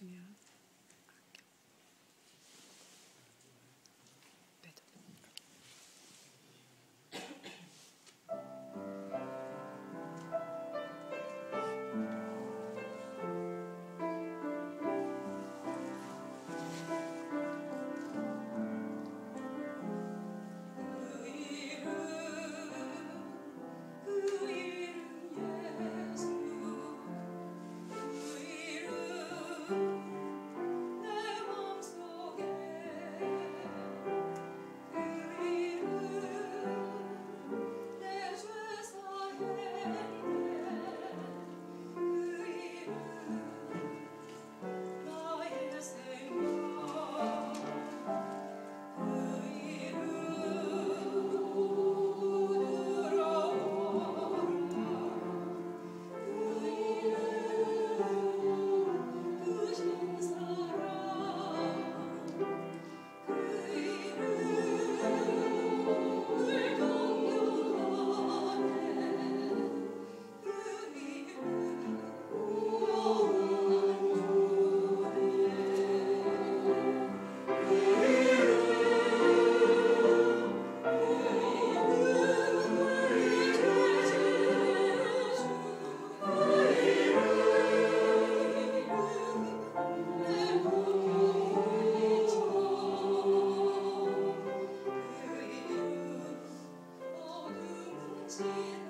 Yeah. see